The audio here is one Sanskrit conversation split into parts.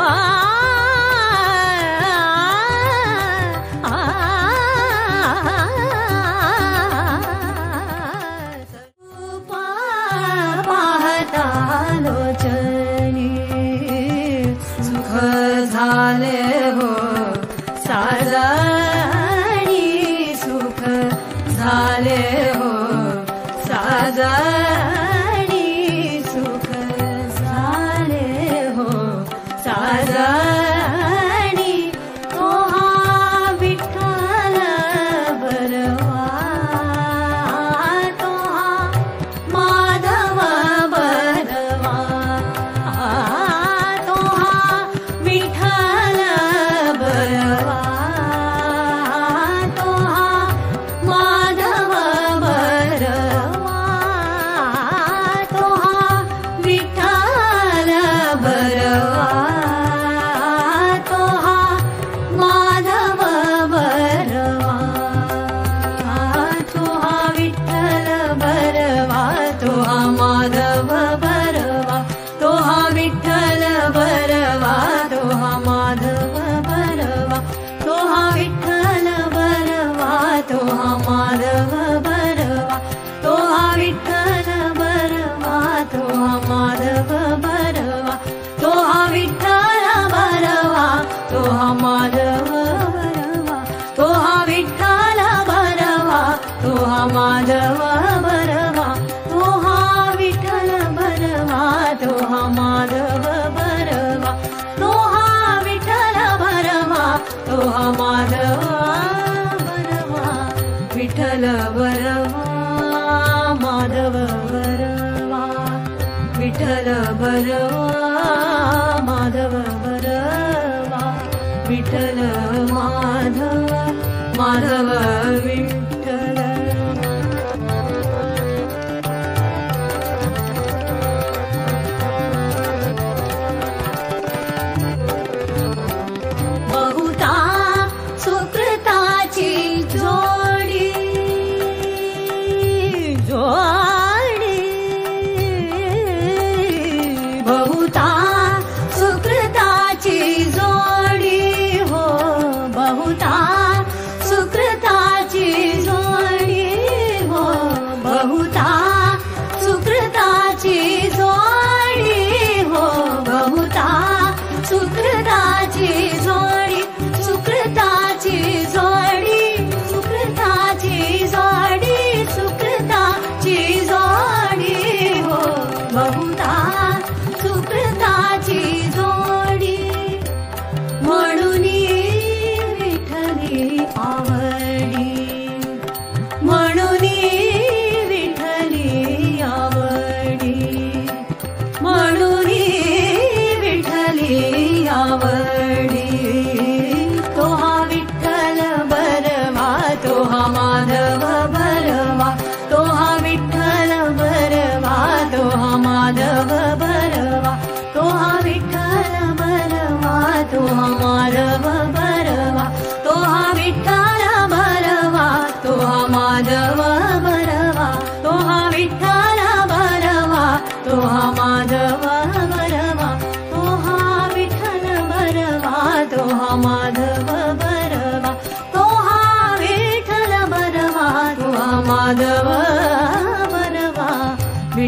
Ah. माधव बा विठल माध माधव वि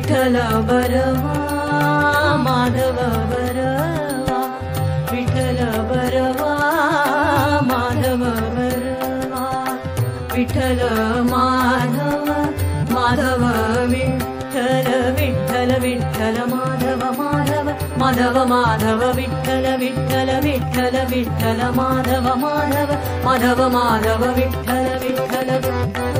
ವಿಠಲ ಬರವಾ ಮಾಧವ ಬರವಾ ವಿಠಲ ಬರವಾ ಮಾಧವ ಬರವಾ ವಿಠಲ ಮಾಧವ ಮಾಧವ ವಿಠಲ ವಿಠಲ ವಿಠಲ ಮಾಧವ ಮಾಧವ ಮಾಧವ ಮಾಧವ ವಿಠಲ ವಿಠಲ ವಿಠಲ ವಿಠಲ ಮಾಧವ ಮಾಧವ ಮಾಧವ ಮಾಧವ ವಿಠಲ ವಿಠಲ ವಿಠಲ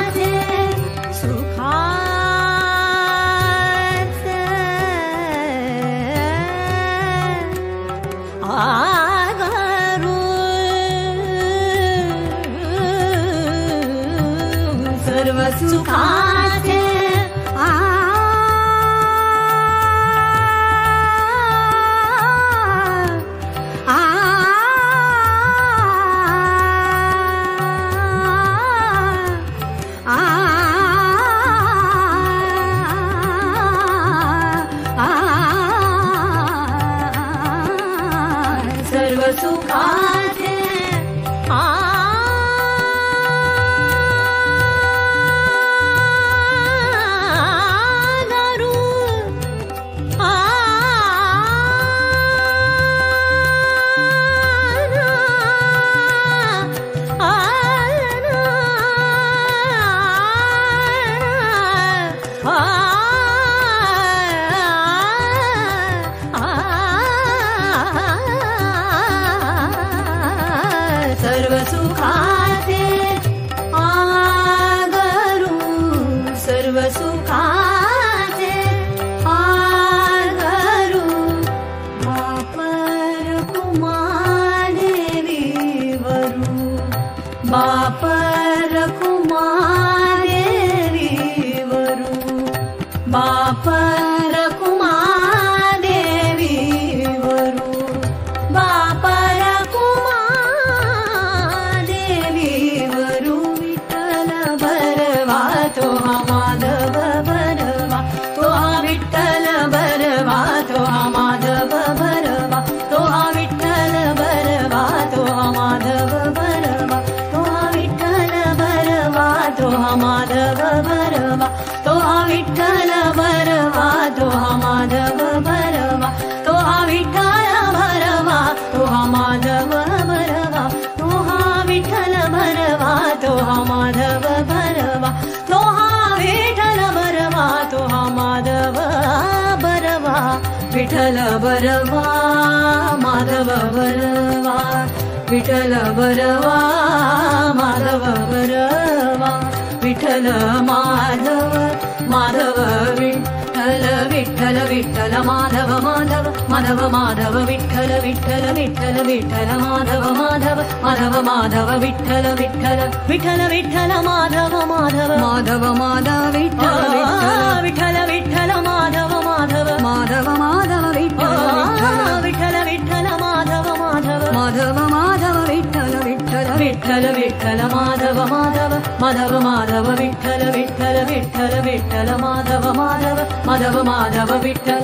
Dù 妈妈。माधवरवा विठल माधव माधव विठल विठ्ठल विठ्ठल माधव माधव माधव माधव विठ्ठल विठ्ठल विठ्ठल विठल माधव माधव माधव माधव विठ्ठल विठ्ठल विठल विठ्ठल माधव माधव माधव माधव विठ्ठल विठल विठल विठ्टल माधव माधव माधव माधव विठ्ठल विठ्ठल विठ्ठल विठ्ठल माधव माधव माधव माधव विठ्ठल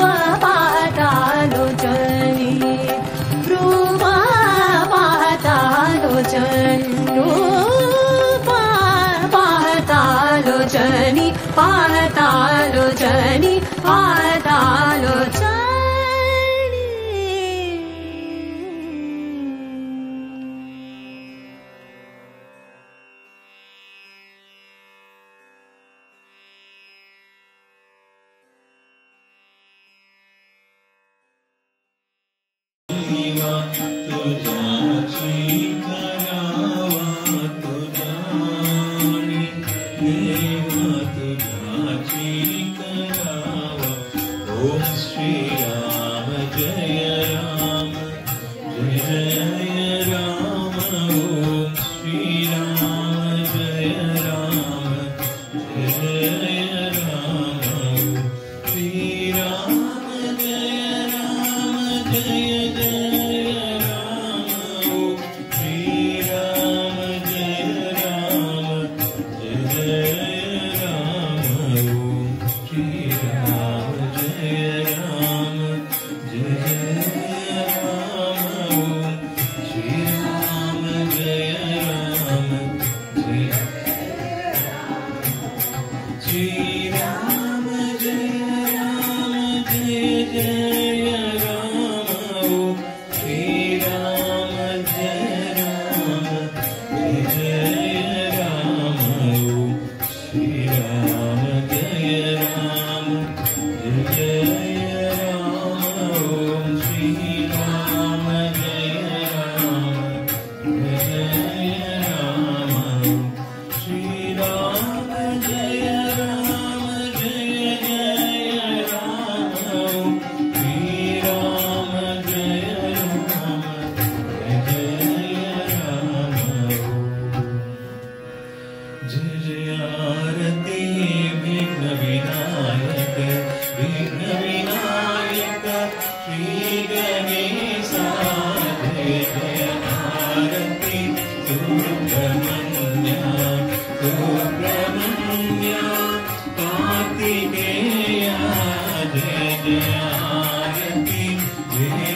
पाता लोचनि पाता लोचनि पाता लोचनि पाता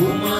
woman.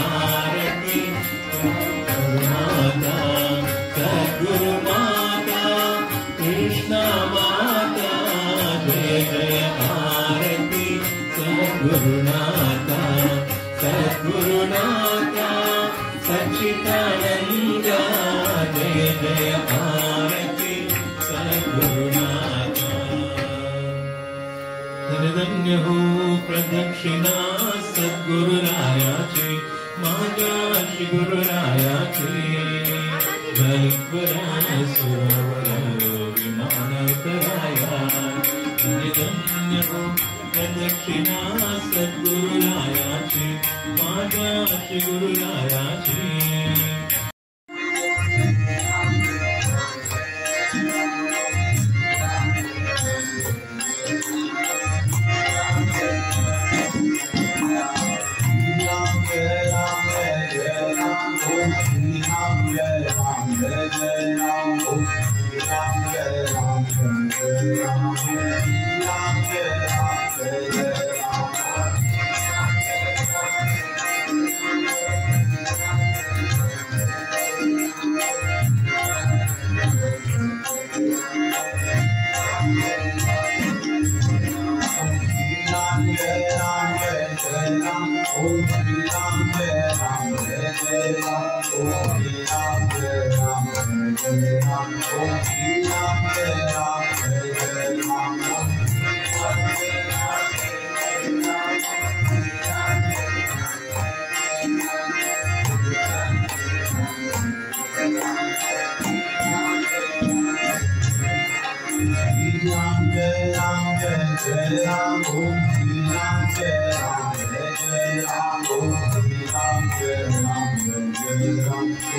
धनधन्यहो प्रदक्षिणा सद्गुरुरायाचे माता श्रीगुरुरायाचे दैवरासुरवरो विमानतराया। धनधन्यहो प्रदक्षिणा सद्गुरयाच माता दुर्जाया च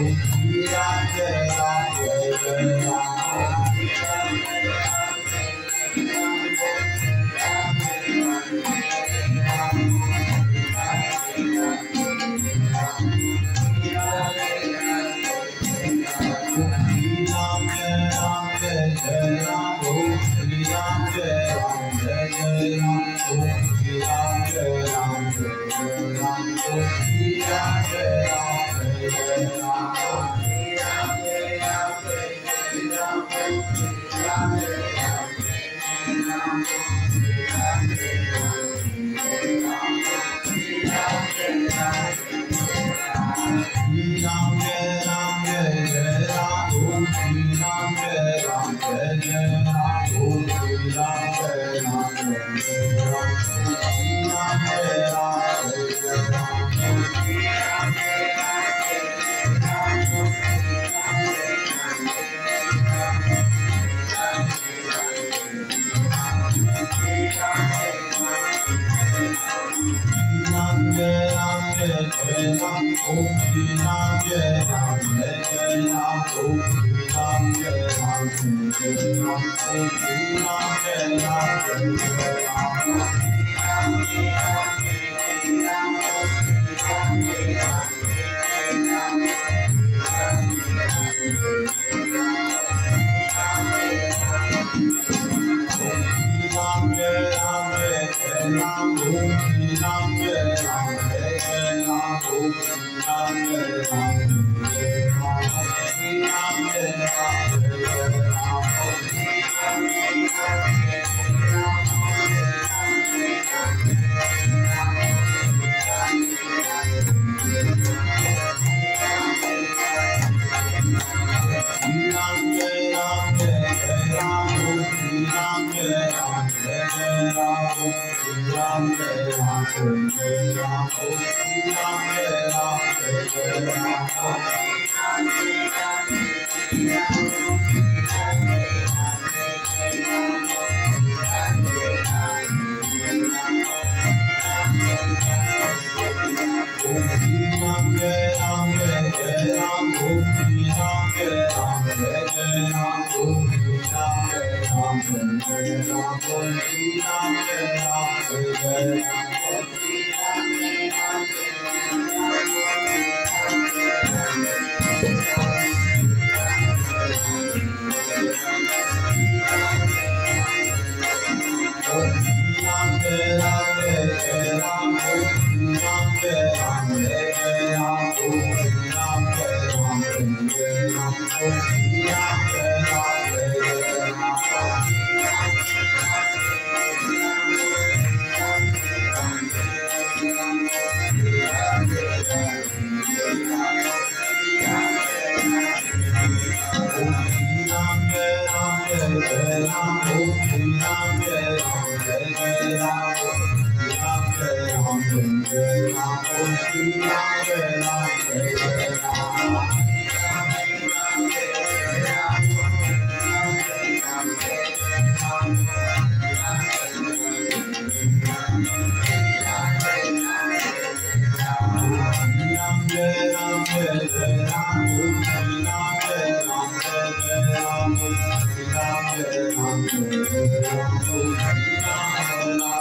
đi subscribe đi kênh đi Mì Gõ Để không bỏ lỡ những video hấp dẫn Ram Ram Ram Ram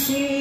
she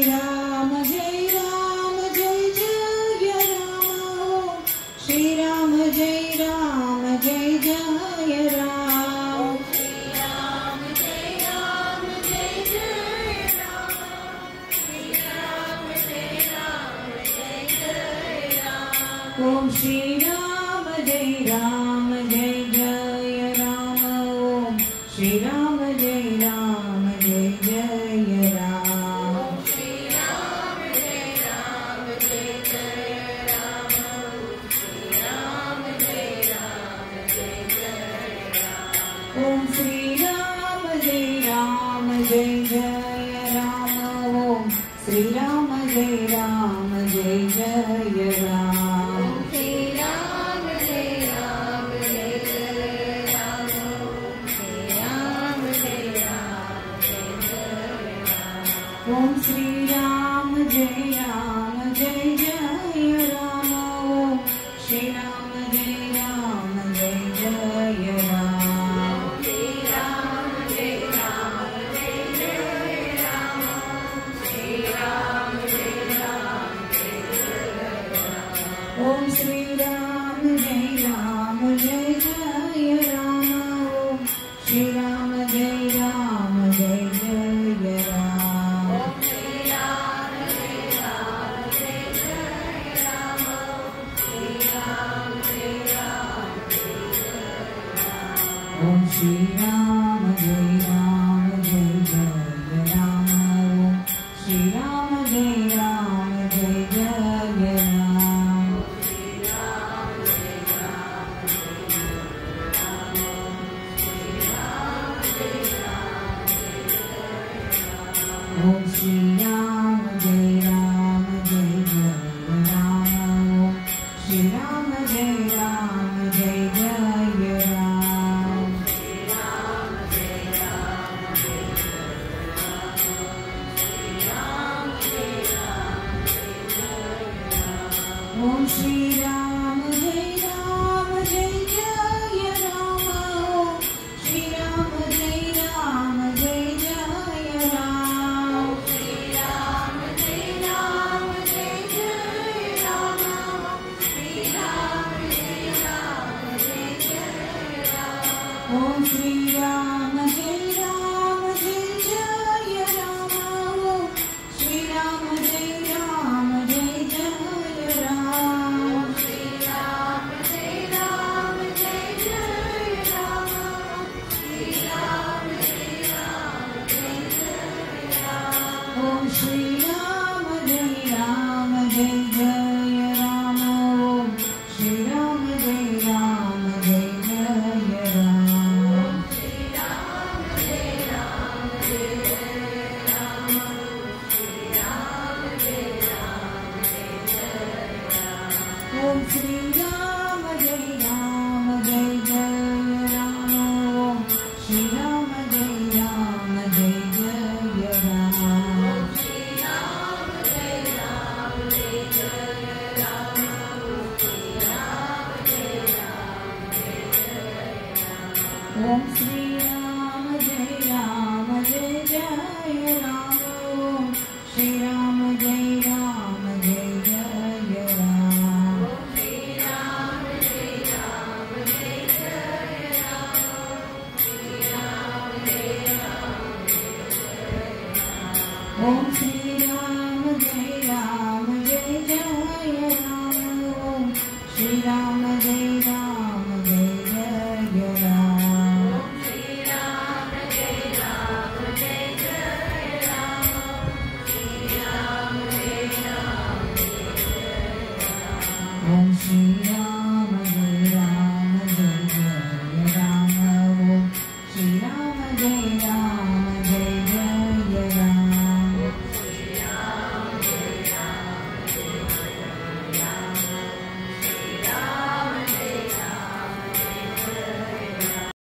जय जय राम ओम श्री राम जय राम जय जय राम ओम Shri Ram Ram, Jai Ram, Jai Jagannath. जय राम। श्रीराम जय